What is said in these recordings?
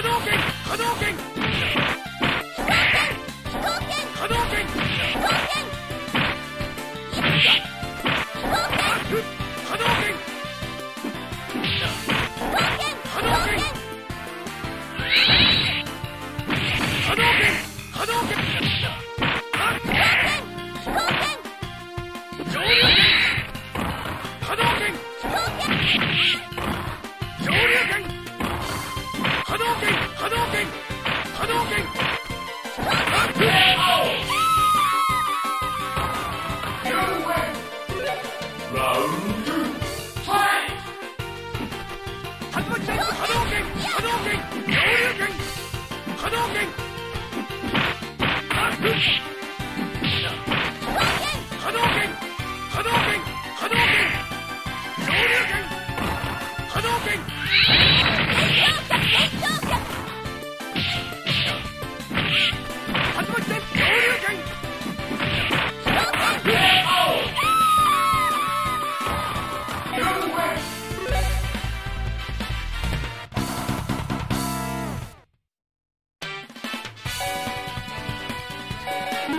波動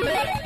Yeah!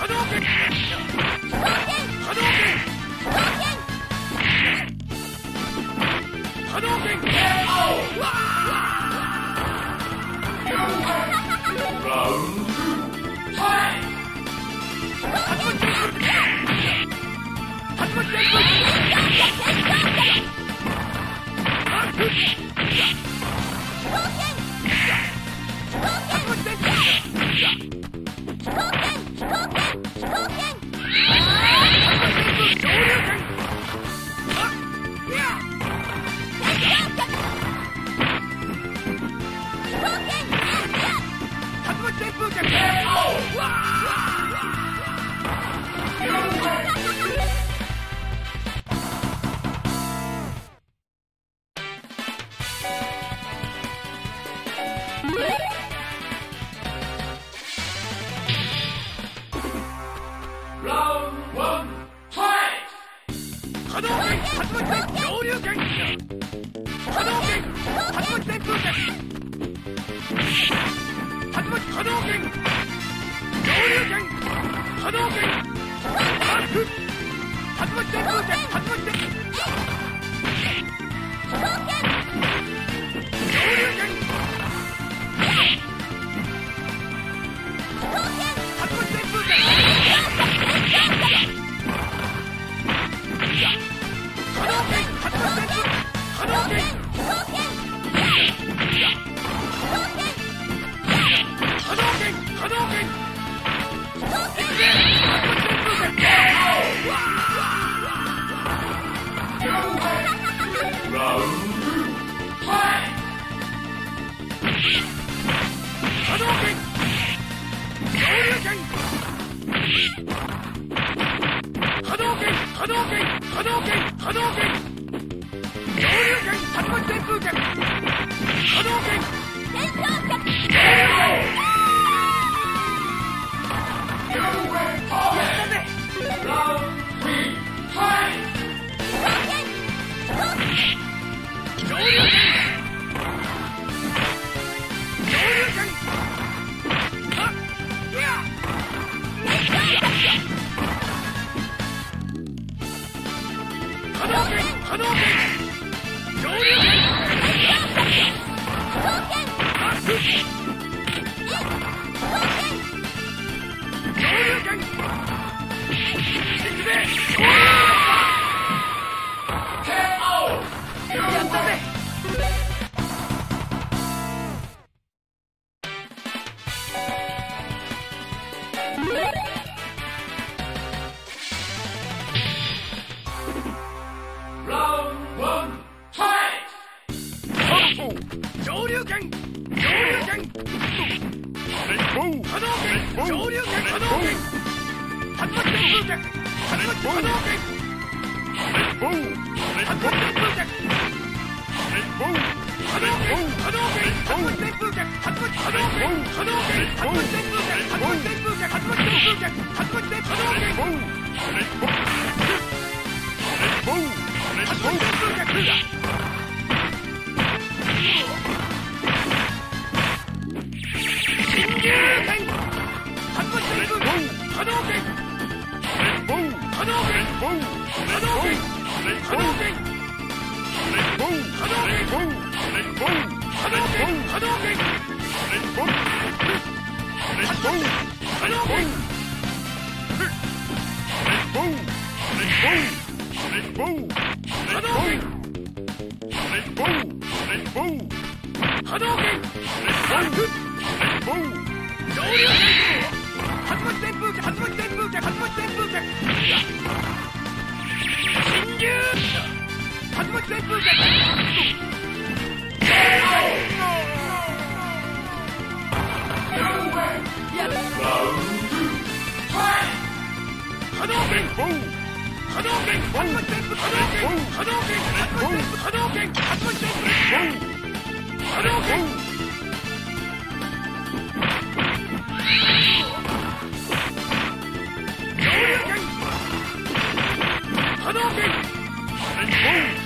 波動 Boom!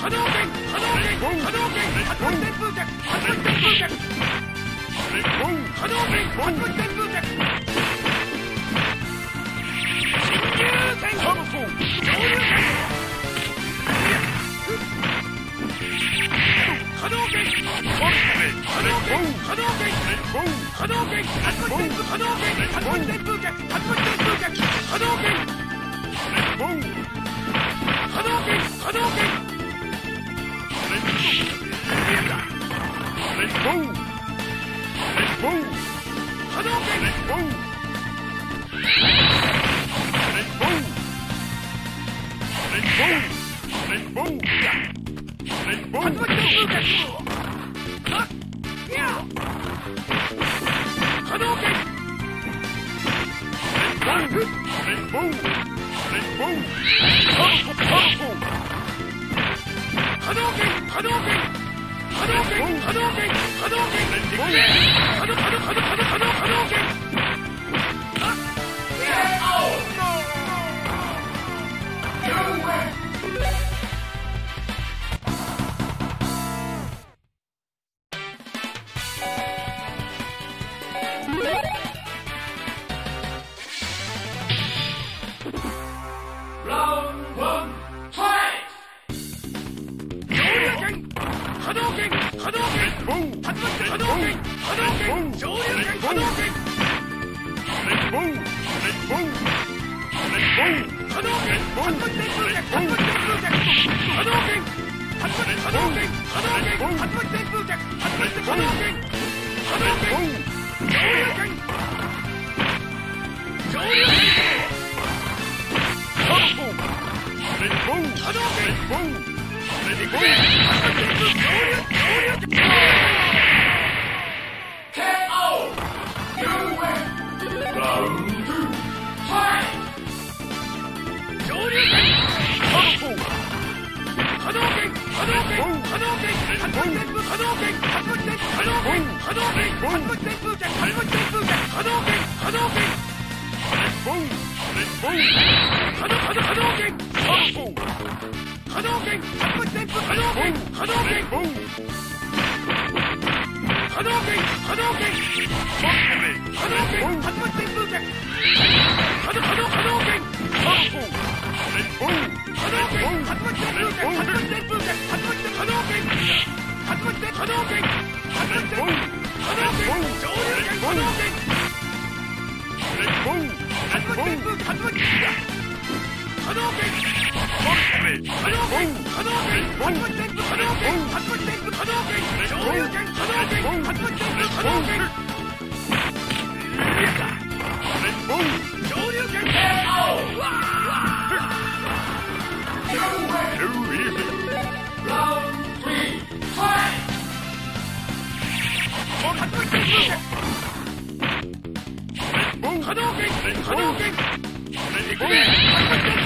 波動拳波動拳波動拳波動拳波拳波動拳波拳動拳動拳波動拳発発旋風波動拳波動拳波動拳波動拳波動拳波動拳 Round three, fight! 波動拳波動拳これでこれ発動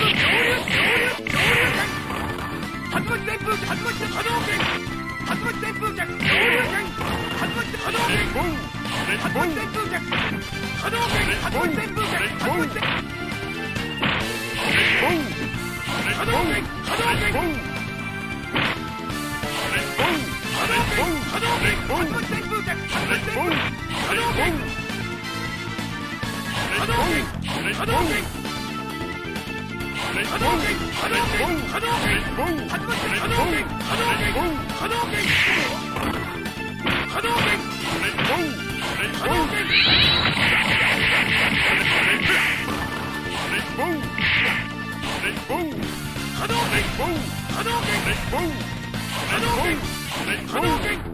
拳発動拳波動拳発動拳風脚恐竜拳発動拳波動拳発動拳風脚波動拳発動拳風脚発動拳波動拳波動拳波動拳波動拳波動拳風脚波動拳波動拳波動拳波動拳波動拳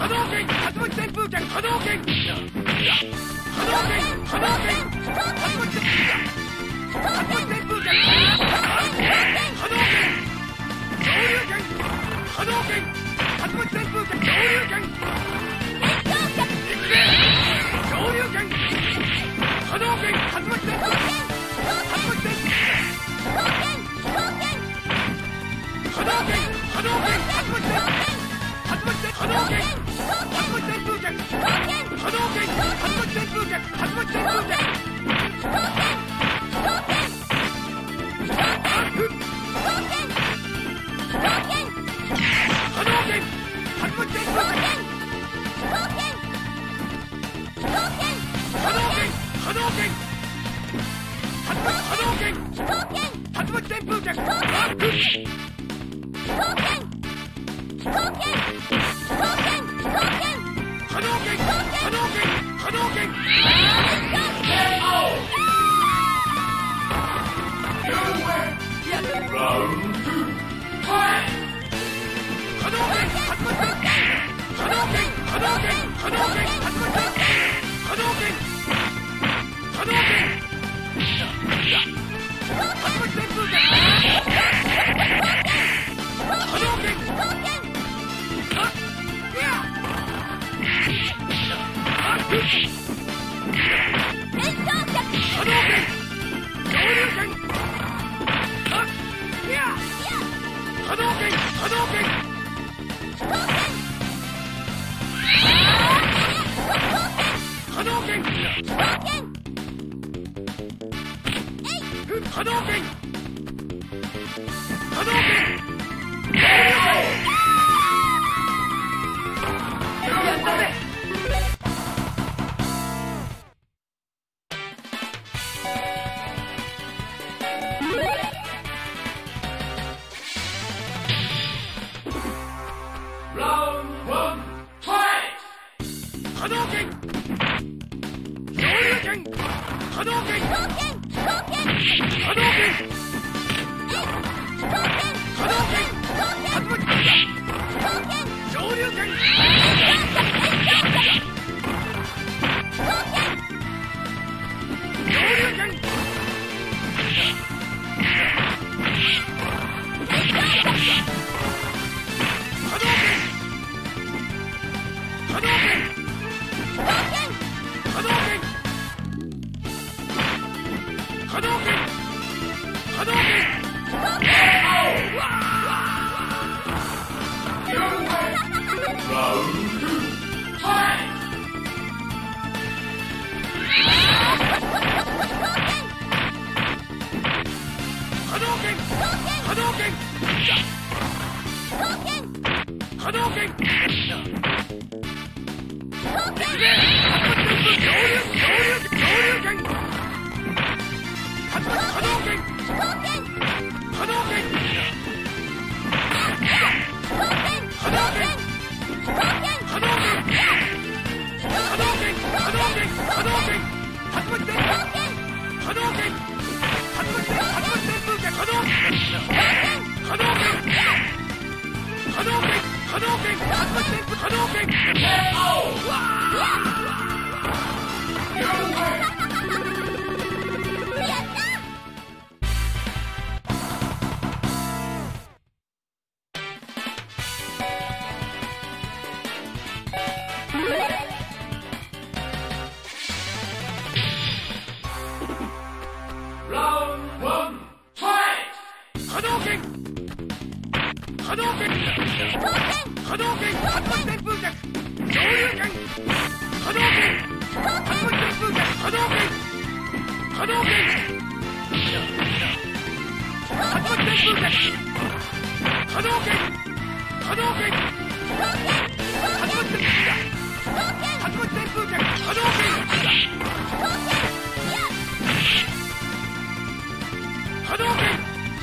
波動拳竜風拳波動拳波風拳波動拳恐風拳飛行機 Hadouken! Hadoken! Hadoken! Hadoken! Hadoken! Hadouken! 波動拳波動拳波動拳波波動拳波動拳竜巻旋風脚上流拳波動拳竜巻旋風脚波動拳波動拳竜巻旋風脚波動拳波動拳竜巻旋風脚竜巻旋風脚波動拳波動拳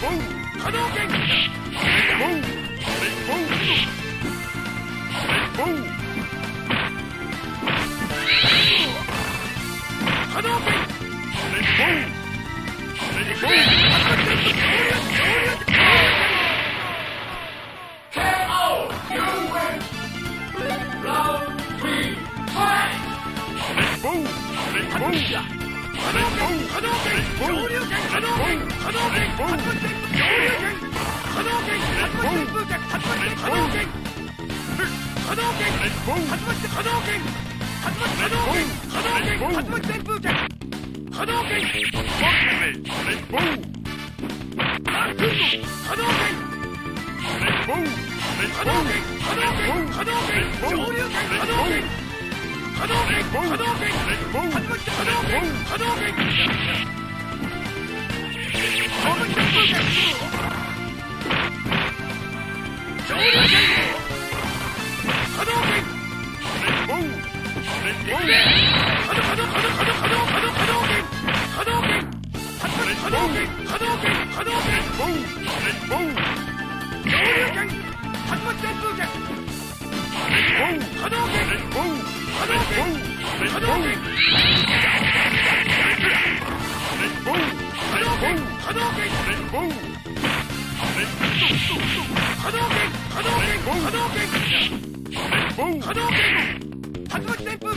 Boom! Boom! 波動拳波動拳波動拳波動拳波動拳動拳動拳発旋風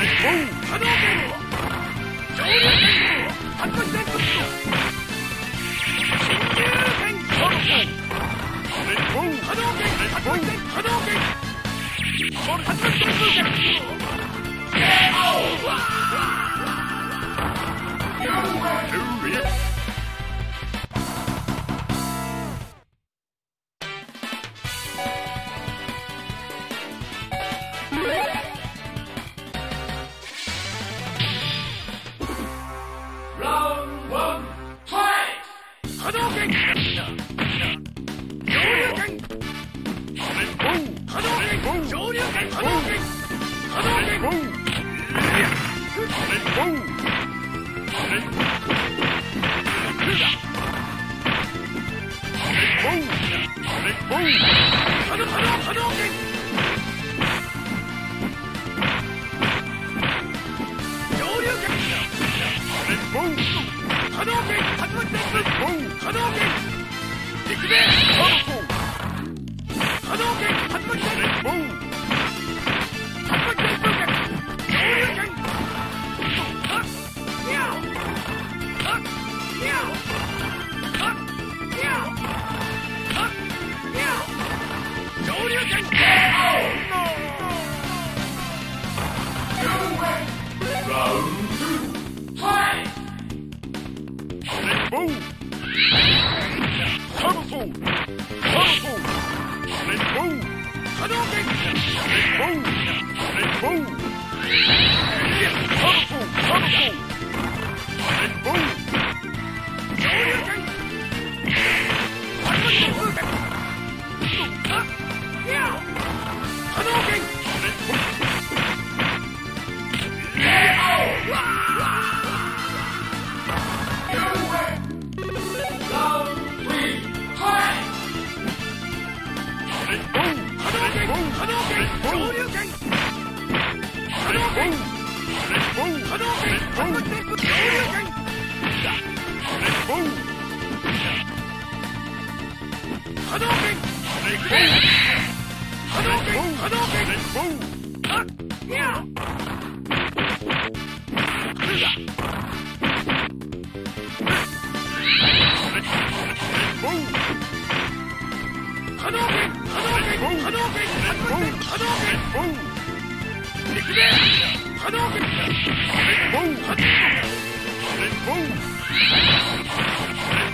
Halloween!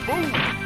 Boom!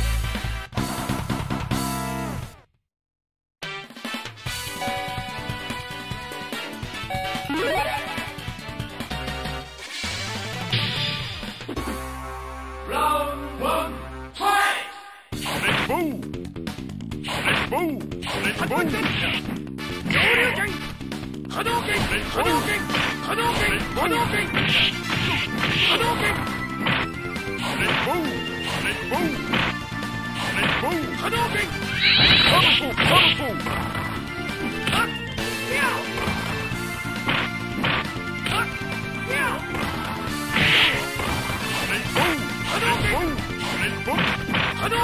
Double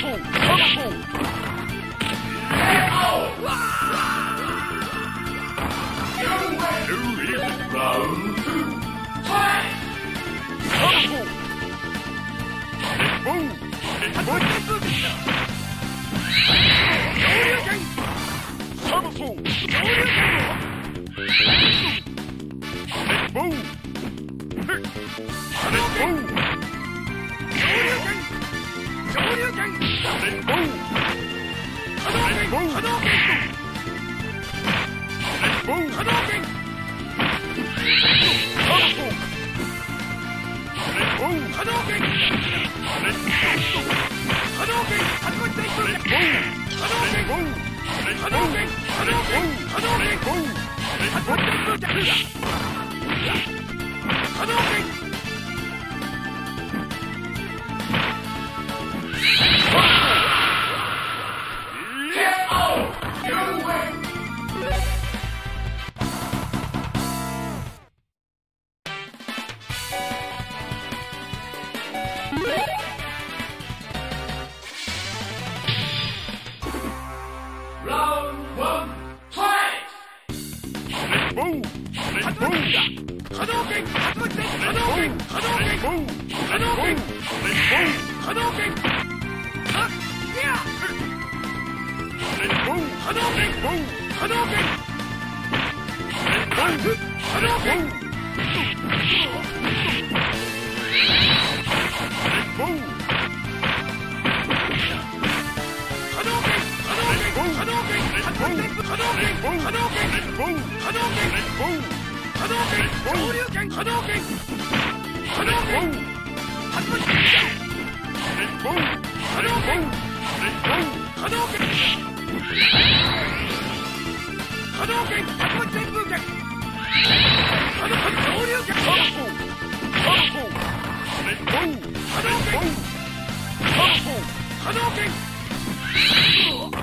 fool! Double fool! 波動拳波動拳波動拳波動拳波動拳 Come on, baby! Boom! 動拳昇竜拳波動拳波動拳発動拳波動拳波動拳波動拳発動旋風拳波動拳昇竜拳波動拳波動拳波動拳波動拳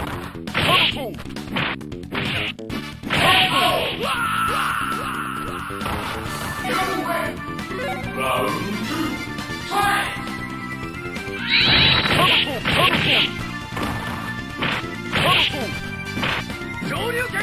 上流圏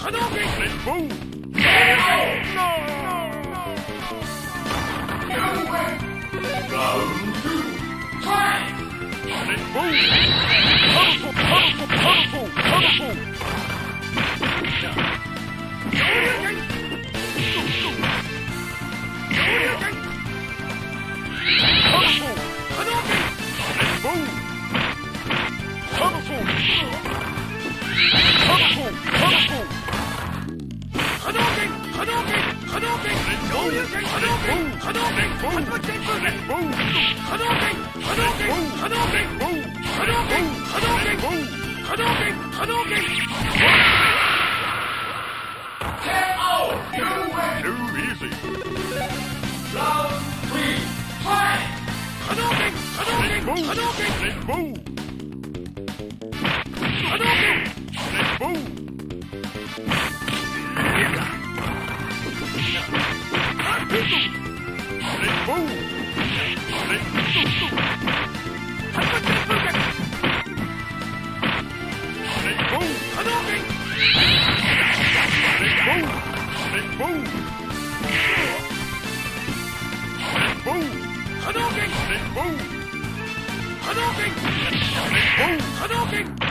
波動拳連邦ハルコハルコ動拳波動拳波動拳上流拳波動拳波動拳波動拳波動拳波動拳波動拳波動拳波動拳波動拳波動拳波動拳 KO! Too easy! Round 波動拳波動拳波動拳 move! 波動拳 move! 波動拳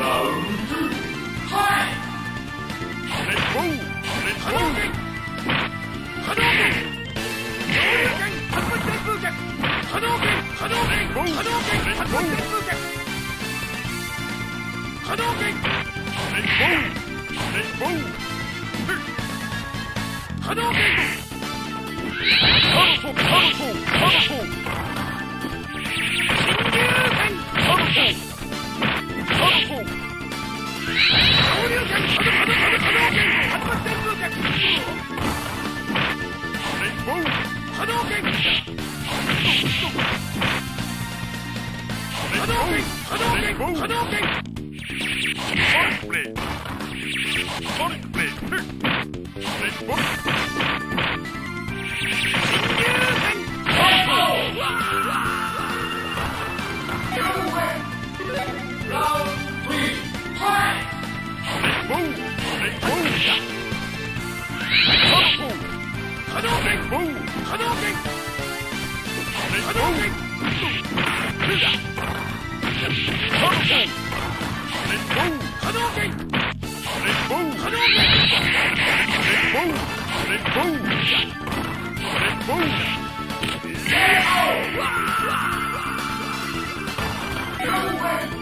Round two, fight! Let's move! 波動拳波動拳波動拳 Round three, fight! Let's move! Let's move! 波動拳波動拳波動拳波動拳波動拳 Yeah!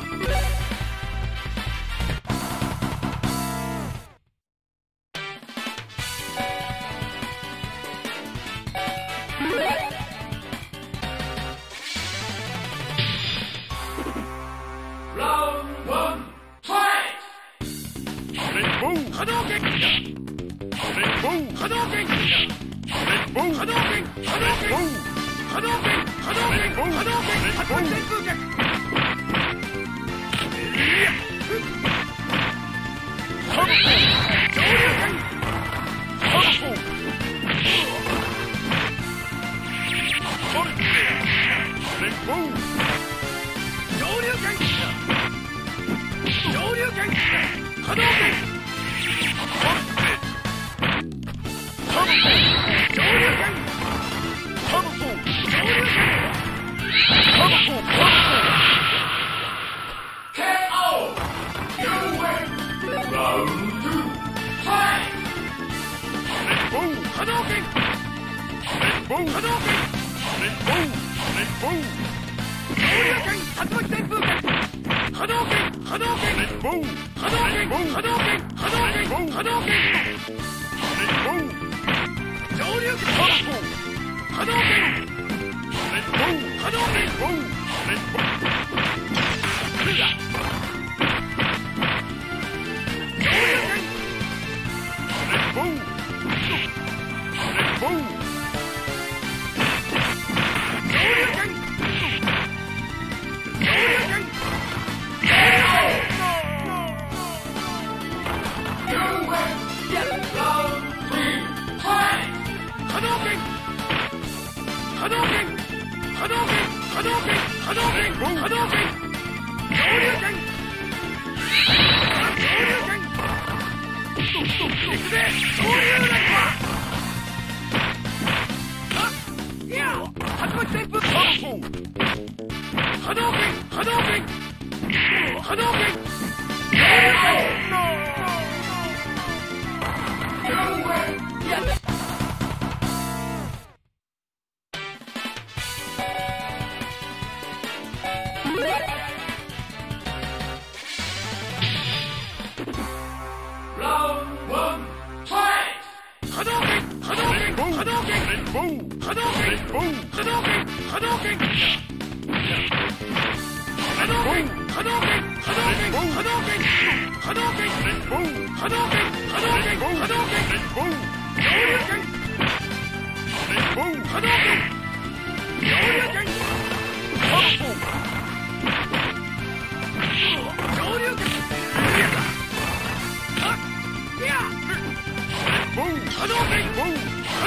Boom! Hadouken!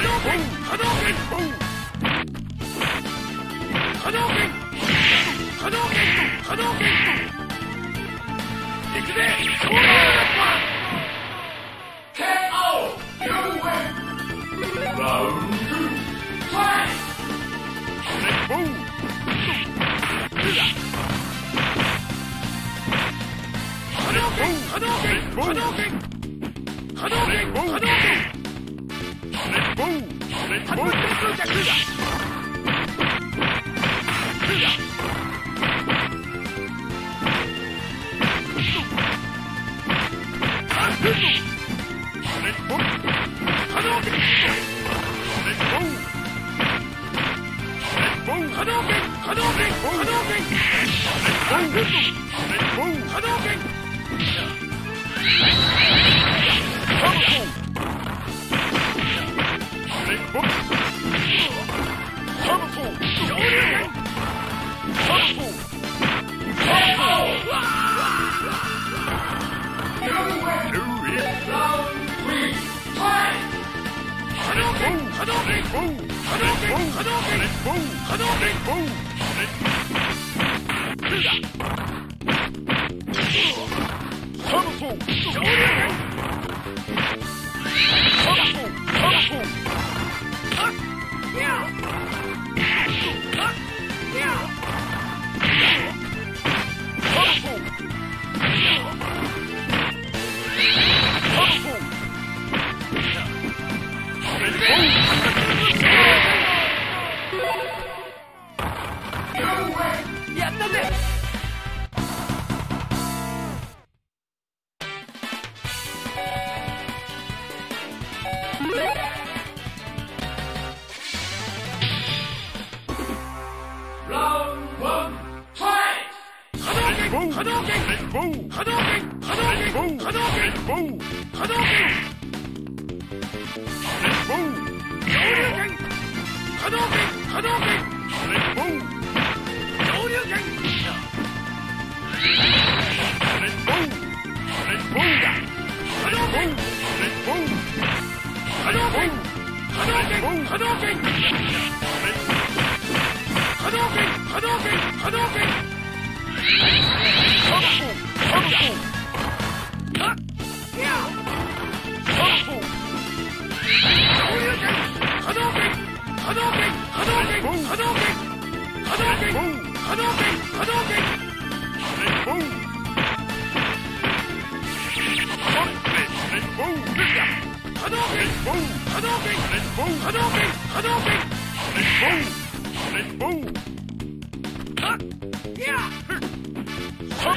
波動拳波動拳波動拳波動拳 Let's go! Colorful! Colorful! Colorful! 動波動拳波動拳波動拳波動拳波動拳波動拳波動拳恐竜拳ボンだ波動拳ボン波動拳波動拳波動拳波動拳波動拳波動拳 Boom! Boom!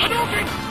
波動拳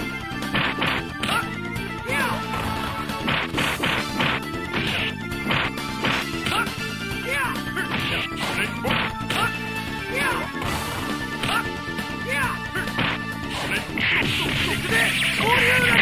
What you